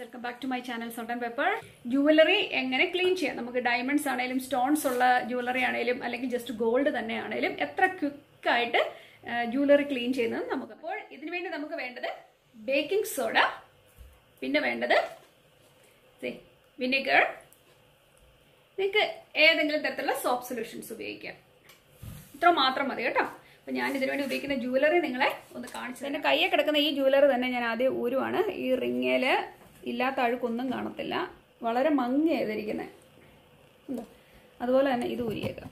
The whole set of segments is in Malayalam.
Welcome back to my channel salt and pepper jewellery എങ്ങനെ ക്ലീൻ ചെയ്യാം? നമുക്ക് ഡയമണ്ട്സ് ആണെങ്കിലും സ്റ്റോൺസ് ഉള്ള ജുവലറി ആണെങ്കിലും അല്ലെങ്കിൽ ജസ്റ്റ് ഗോൾഡ് തന്നെ ആണെങ്കിലും എത്ര ക്വിക്കായിട്ട് ജുവലറി ക്ലീൻ ചെയ്യുന്നത് നമുക്ക് അപ്പോൾ ഇതിനു വേണ്ടി നമുക്ക് വേണ്ടത് ബേക്കിംഗ് സോഡ പിന്നെ വേണ്ടത് വിനെഗർ നിങ്ങൾക്ക് ഏതെങ്കിലും തരത്തിലുള്ള സോപ്പ് സൊല്യൂഷൻസ് ഉപയോഗിക്കാം. ഇത്ര മാത്രം മതി കേട്ടോ. അപ്പം ഞാൻ ഇതിനു വേണ്ടി ഉപയോഗിക്കുന്ന ജുവലറി നിങ്ങളെ ഒന്ന് കാണിച്ചു എന്റെ കയ്യെ കിടക്കുന്ന ഈ ജുവലറി തന്നെ ഞാൻ ആദ്യം ഊരുവാണ്. ഈ റിങ്ങേൽ ഇല്ലാത്ത അഴുക്കൊന്നും കാണത്തില്ല. വളരെ മങ്ങി ചെയ്തിരിക്കുന്നത് അതുപോലെ തന്നെ ഇത് ഊരിയേക്കാം.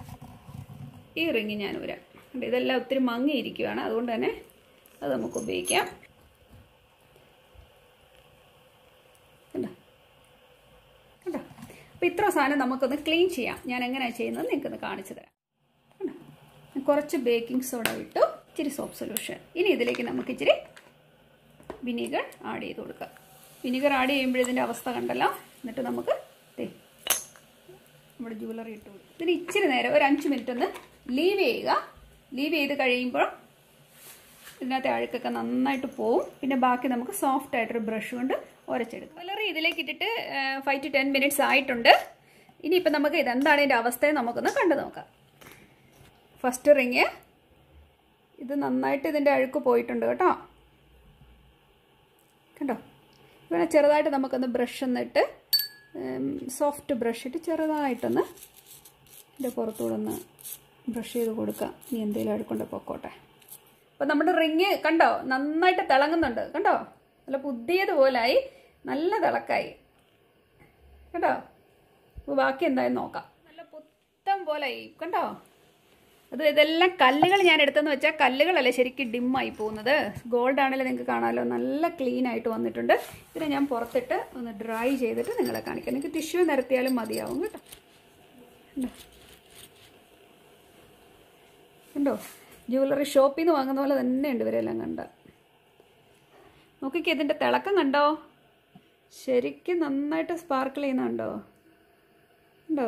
ഈ റിങ് ഞാൻ കണ്ടോ? ഇതെല്ലാം ഒത്തിരി മങ്ങിയിരിക്കുകയാണ് അതുകൊണ്ട് തന്നെ അത് നമുക്ക് ഉപയോഗിക്കാം. കണ്ടോ? കണ്ടോ? അപ്പോൾ ഇത്ര സാധനം നമുക്കൊന്ന് ക്ലീൻ ചെയ്യാം. ഞാൻ എങ്ങനെയാണ് ചെയ്യുന്നത് നിങ്ങൾക്കൊന്ന് കാണിച്ചു തരാം. കുറച്ച് ബേക്കിംഗ് സോഡ ഇട്ടു. ഇച്ചിരി സോപ്പ് സൊല്യൂഷൻ. ഇനി ഇതിലേക്ക് നമുക്ക് ഇച്ചിരി വിനീഗർ ആഡ് ചെയ്ത് കൊടുക്കാം. വിനീഗർ ആഡ് ചെയ്യുമ്പോഴേ ഇതിന്റെ അവസ്ഥ കണ്ടല്ലോ. എന്നിട്ട് നമുക്ക് തേ നമ്മുടെ ജ്വല്ലറി ഇട്ട്. കൊടുക്കും ഇതിന് ഇച്ചിരി നേരം ഒരു അഞ്ച് മിനിറ്റ് ഒന്ന് ലീവ് ചെയ്യുക. ലീവ് ചെയ്ത് കഴിയുമ്പോൾ ഇതിനകത്തെ അഴുക്കൊക്കെ നന്നായിട്ട് പോവും. പിന്നെ ബാക്കി നമുക്ക് സോഫ്റ്റ് ആയിട്ടൊരു ബ്രഷ് കൊണ്ട് ഉരച്ചെടുക്കും ജ്വല്ലറി ഇതിലേക്ക് ഇട്ടിട്ട് ഫൈവ് ടു ടെൻ മിനിറ്റ്സ് ആയിട്ടുണ്ട്. ഇനിയിപ്പോൾ നമുക്ക് ഇതെന്താണ് ഇതിന്റെ അവസ്ഥയെ നമുക്കൊന്ന് കണ്ടു നോക്കാം. ഫസ്റ്റ് റിങ് ഇത് നന്നായിട്ട് ഇതിന്റെ അഴുക്ക് പോയിട്ടുണ്ട് കേട്ടോ. കണ്ടോ? ഇവിടെ ചെറുതായിട്ട് നമുക്കൊന്ന് ബ്രഷ് ഒന്നിട്ട് സോഫ്റ്റ് ബ്രഷ് ഇട്ട് ചെറുതായിട്ടൊന്ന് ഇതിന്റെ പുറത്തൂടെ ഒന്ന് ബ്രഷ് ചെയ്ത് കൊടുക്കാം. ഇനി എന്തെങ്കിലും എടുക്കൊണ്ട് പൊക്കോട്ടെ. അപ്പോൾ നമ്മുടെ റിങ് കണ്ടോ? നന്നായിട്ട് തിളങ്ങുന്നുണ്ട്. കണ്ടോ? നല്ല പുതിയതുപോലായി നല്ല തിളക്കായി. കണ്ടോ? അപ്പോൾ ബാക്കി എന്തായാലും നോക്കാം. നല്ല പുത്തം പോലായി. കണ്ടോ? അത് ഇതെല്ലാം കല്ലുകൾ ഞാൻ എടുത്തെന്ന് വെച്ചാൽ കല്ലുകളല്ല ശരിക്കും ഡിമ്മായി പോകുന്നത്. ഗോൾഡ് ആണെങ്കിലും നിങ്ങൾക്ക് കാണാമല്ലോ നല്ല ക്ലീൻ ആയിട്ട് വന്നിട്ടുണ്ട്. ഇതിനെ ഞാൻ പുറത്തിട്ട് ഒന്ന് ഡ്രൈ ചെയ്തിട്ട് നിങ്ങളെ കാണിക്കാം. നിങ്ങൾക്ക് ടിഷ്യൂ നിരത്തിയാലും മതിയാവും കേട്ടോ. ഉണ്ടോ? ജുവലറി ഷോപ്പിൽ നിന്ന് വാങ്ങുന്ന പോലെ തന്നെ ഉണ്ട് ഇവരെല്ലാം കണ്ട. നോക്കിക്കേ ഇതിന്റെ തിളക്കം കണ്ടോ? ശരിക്കും നന്നായിട്ട് സ്പാർക്കിൾ ചെയ്യുന്നുണ്ടോ? ഉണ്ടോ?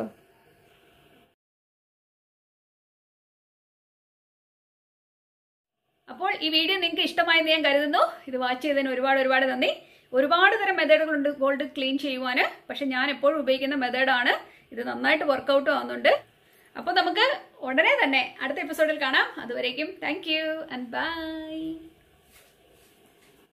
അപ്പോൾ ഈ വീഡിയോ നിങ്ങൾക്ക് ഇഷ്ടമായെന്ന് ഞാൻ കരുതുന്നു. ഇത് വാച്ച് ചെയ്തതിന് ഒരുപാട് ഒരുപാട് നന്ദി. ഒരുപാട് തരം മെത്തേഡുകളുണ്ട് ഗോൾഡ് ക്ലീൻ ചെയ്യുവാൻ പക്ഷെ ഞാൻ എപ്പോഴും ഉപയോഗിക്കുന്ന മെത്തേഡാണ് ഇത് നന്നായിട്ട് വർക്ക്ഔട്ട് ആവുന്നുണ്ട്. അപ്പോൾ നമുക്ക് ഉടനെ തന്നെ അടുത്ത എപ്പിസോഡിൽ കാണാം. അതുവരേക്കും താങ്ക് യു ആൻഡ് ബൈ